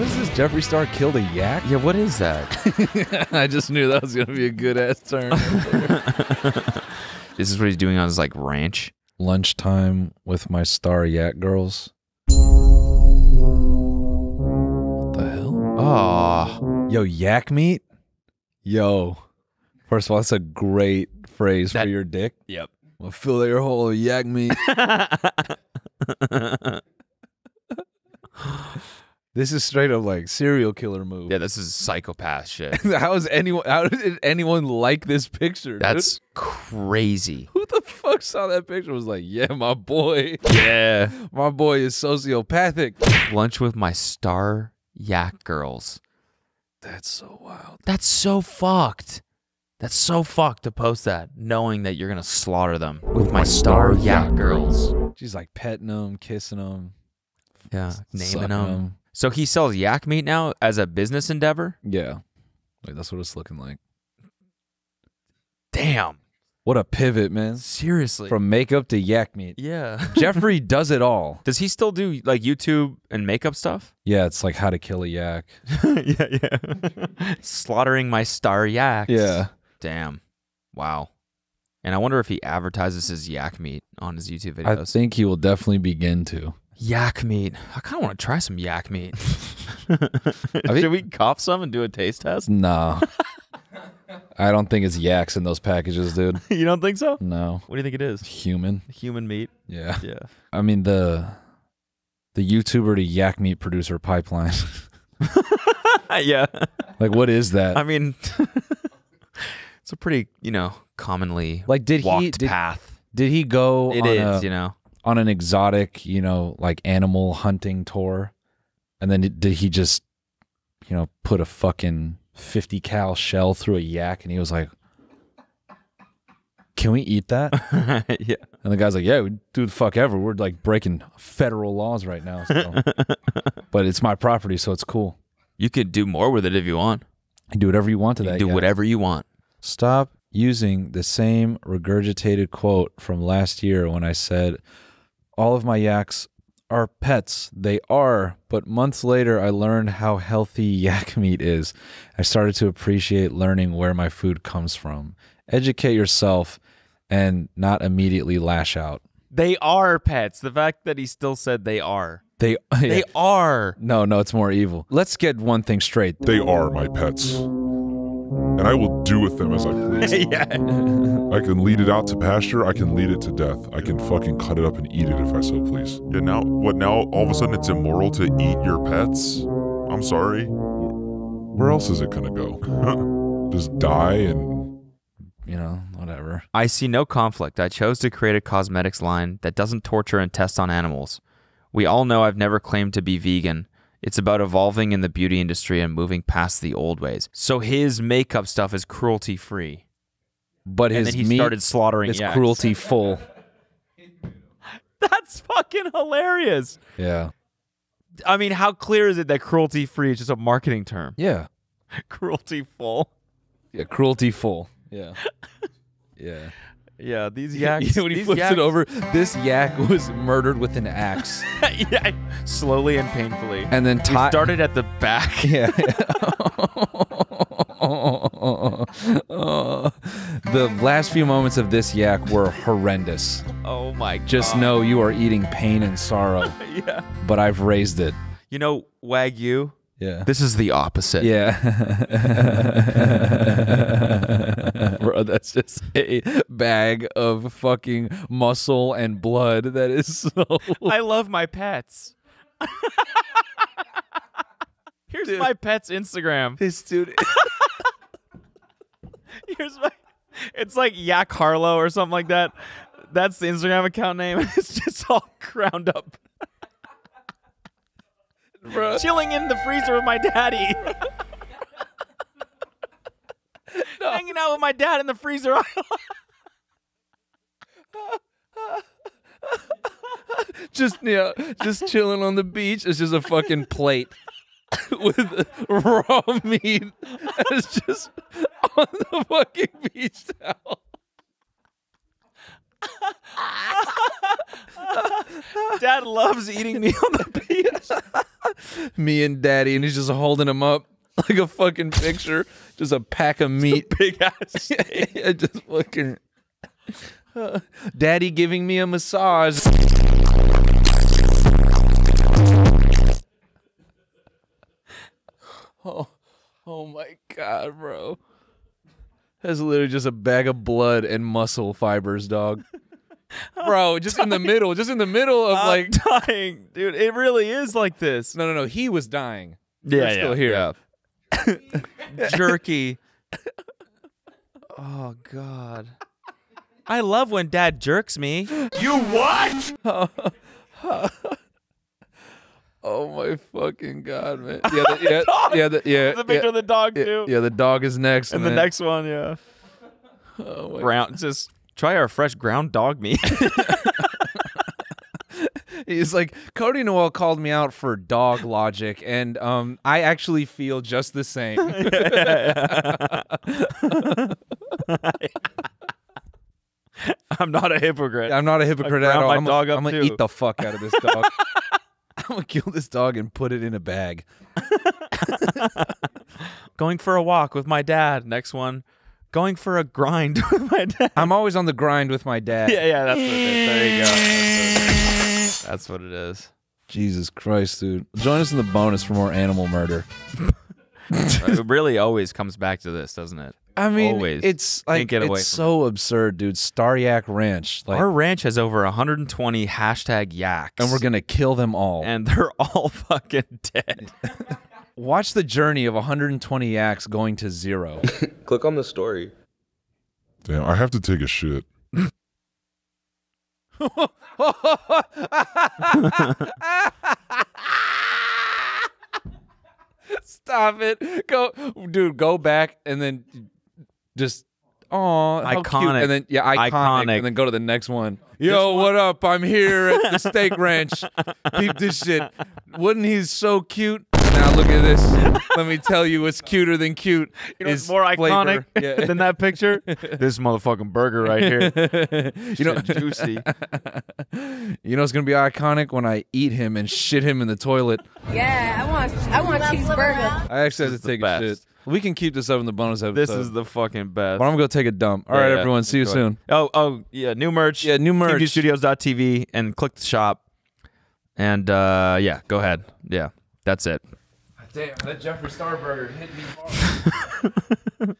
What is this? Jeffree Star killed a yak? Yeah, what is that? I just knew that was gonna be a good ass turn. this is what he's doing on his like ranch. Lunchtime with my star yak girls. What the hell? Oh, Yo, yak meat? Yo. First of all, that's a great phrase That- for your dick. yep. Well, fill your hole with yak meat. this is straight up like serial killer move. yeah, this is psychopath shit. how is anyone how did anyone like this picture? dude? That's crazy. who the fuck saw that picture was like, yeah, my boy. Yeah. My boy is sociopathic. Lunch with my star yak girls. That's so wild. That's so fucked. That's so fucked to post that, knowing that you're gonna slaughter them with my star yak girls. She's like petting them, kissing them, Yeah, naming sucking them. So he sells yak meat now as a business endeavor. Yeah. Like that's what it's looking like. Damn. What a pivot, man. Seriously. From makeup to yak meat. yeah. Jeffree does it all. Does he still do like YouTube and makeup stuff? Yeah, it's like how to kill a yak. yeah, yeah. Slaughtering my star yaks. Yeah. Damn. Wow. And I wonder if he advertises his yak meat on his YouTube videos. I think he will definitely begin to. Yak meat. I kind of want to try some yak meat. Should we cough some and do a taste test? No. I don't think it's yaks in those packages, dude. you don't think so? No. What do you think it is? Human. Human meat. Yeah. Yeah. I mean the the YouTuber to yak meat producer pipeline. yeah. like what is that? I mean, it's a pretty, you know, commonly like did walked he did, path. did he go It on, is, a, you know. On an exotic, you know, like animal hunting tour? And then did he just you know, put a fucking 50 cal shell through a yak and he was like can we eat that? yeah. And the guy's like, "Yeah, we do the fuck ever. We're like breaking federal laws right now, so. but it's my property, so it's cool. You could do more with it if you want. You do whatever you want to You that. do whatever you want. Stop using the same regurgitated quote from last year when I said, "All of my yaks are pets. They are." But months later, I learned how healthy yak meat is. I started to appreciate learning where my food comes from. Educate yourself, and not immediately lash out. They are pets. The fact that he still said they are. They They are. No, no, it's more evil. Let's get one thing straight. They are my pets. And I will do with them as I please. yeah. I can lead it out to pasture, I can lead it to death. I can fucking cut it up and eat it if I so please. Yeah, now, what, now all of a sudden it's immoral to eat your pets? I'm sorry. Where else is it gonna go? Just die and. You know, whatever. I see no conflict. I chose to create a cosmetics line that doesn't torture and test on animals. We all know I've never claimed to be vegan. It's about evolving in the beauty industry and moving past the old ways. So his makeup stuff is cruelty free. But And his he meat started slaughtering is yaks. cruelty full. That's fucking hilarious. Yeah. I mean, how clear is it that cruelty free is just a marketing term? Yeah. cruelty full. Yeah. Cruelty full. Yeah. Yeah. Yeah, these yaks. when he these flips yaks- it over, this yak was murdered with an axe, yeah, slowly and painfully. and then we tied. started at the back. Yeah. the last few moments of this yak were horrendous. Oh my god. Just know you are eating pain and sorrow, Yeah. but I've raised it. You know, Wagyu. Yeah. This is the opposite. Yeah. Bro, that's just a bag of fucking muscle and blood that is so. I love my pets. Here's my pet's Instagram. This dude. Here's my. It's like Yak Harlow or something like that. That's the Instagram account name. It's just all ground up. Chilling in the freezer with my daddy. Hanging out with my dad in the freezer just yeah, just chilling on the beach. It's just a fucking plate with raw meat. It's just on the fucking beach towel. Dad loves eating me on the beach. Me and Daddy, and he's just holding him up like a fucking picture, just a pack of meat. Big ass. yeah, just fucking. Daddy giving me a massage. Oh, oh my god, bro. That's literally just a bag of blood and muscle fibers, dog. Bro, just in the middle, just in the middle of like dying, dude. It really is like this. No, no, no. He was dying. Yeah, We're still here. yeah. Jerky. Oh God. I love when Dad jerks me. You what? Oh my fucking god, man. Yeah, the, yeah, yeah, the, yeah, The picture yeah, of the dog yeah, too. yeah, the dog is next, And the next one, yeah. Oh my Ground just try our fresh ground dog meat. He's like Cody Noel called me out for dog logic, and um, I actually feel just the same. I'm not a hypocrite. I'm not a hypocrite at all. I'm, up I'm gonna too. eat the fuck out of this dog. I'm gonna kill this dog and put it in a bag. Going for a walk with my dad. Next one. Going for a grind with my dad. I'm always on the grind with my dad. Yeah, yeah, that's what it is. There you go. That's what it is. Jesus Christ, dude. Join us in the bonus for more animal murder. it really always comes back to this, doesn't it? I mean, Always. it's like get away it's from so absurd, dude. Star Yak Ranch, like, Our ranch has over 120 hashtag yaks. and we're gonna kill them all. and they're all fucking dead. Watch the journey of 120 yaks going to zero. Click on the story. Damn, I have to take a shit. Stop it. Go, dude. Go back and then just. Oh, Iconic. and then yeah, iconic, Iconic. and then go to the next one. Yo, what up? I'm here at the steak ranch. Peep this shit. Wasn't he so cute? Now look at this. Let me tell you, what's cuter than cute. You know is more flavor. iconic Yeah. than that picture? this motherfucking burger right here. you know, juicy. you know, it's gonna be iconic when I eat him and shit him in the toilet. Yeah, I want I want cheeseburger. I actually have to the take a shit. We can keep this up in the bonus episode. This is the fucking best. But I'm gonna go take a dump. All right, Yeah, yeah. everyone. See you soon. Oh, oh, yeah, new merch. Yeah, new merch. TMGStudios.tv and click the shop. And uh, yeah, go ahead. Yeah, that's it. Damn, that Jeffree Star burger hit me hard.